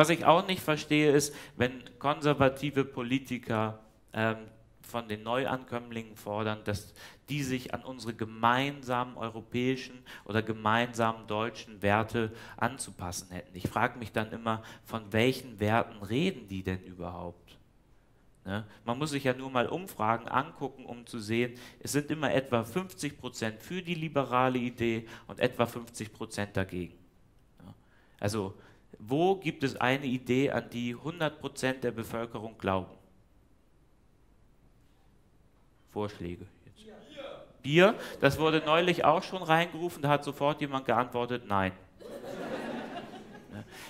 Was ich auch nicht verstehe, ist, wenn konservative Politiker ähm, von den Neuankömmlingen fordern, dass die sich an unsere gemeinsamen europäischen oder gemeinsamen deutschen Werte anzupassen hätten. Ich frage mich dann immer, von welchen Werten reden die denn überhaupt? Ne? Man muss sich ja nur mal Umfragen angucken, um zu sehen, es sind immer etwa 50 Prozent für die liberale Idee und etwa 50 Prozent dagegen. Also, wo gibt es eine Idee, an die 100 Prozent der Bevölkerung glauben? Vorschläge. Jetzt. Bier, das wurde neulich auch schon reingerufen, da hat sofort jemand geantwortet, nein.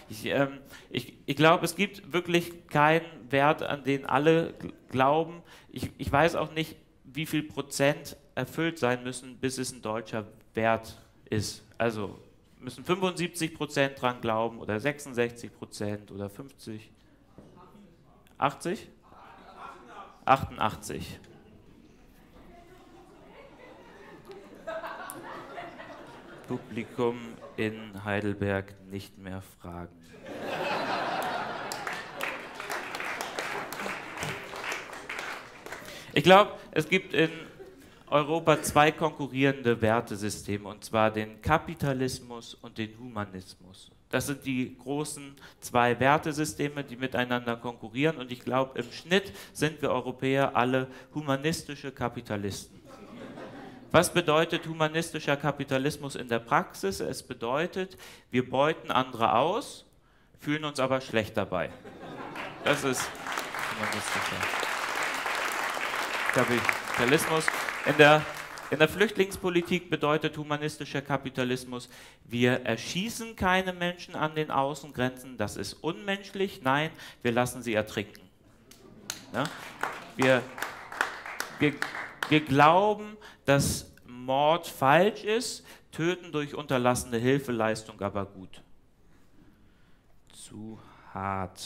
Ich, ähm, ich, ich glaube, es gibt wirklich keinen Wert, an den alle glauben. Ich, ich weiß auch nicht, wie viel Prozent erfüllt sein müssen, bis es ein deutscher Wert ist. Also müssen 75 Prozent dran glauben oder 66 Prozent oder 50? 80? 88. Publikum in Heidelberg nicht mehr fragen. Ich glaube, es gibt in Europa zwei konkurrierende Wertesysteme, und zwar den Kapitalismus und den Humanismus. Das sind die großen zwei Wertesysteme, die miteinander konkurrieren. Und ich glaube, im Schnitt sind wir Europäer alle humanistische Kapitalisten. Was bedeutet humanistischer Kapitalismus in der Praxis? Es bedeutet, wir beuten andere aus, fühlen uns aber schlecht dabei. Das ist humanistischer Kapitalismus. In der, in der Flüchtlingspolitik bedeutet humanistischer Kapitalismus, wir erschießen keine Menschen an den Außengrenzen, das ist unmenschlich, nein, wir lassen sie ertrinken. Ja? Wir, wir, wir glauben, dass Mord falsch ist, Töten durch unterlassene Hilfeleistung aber gut. Zu hart.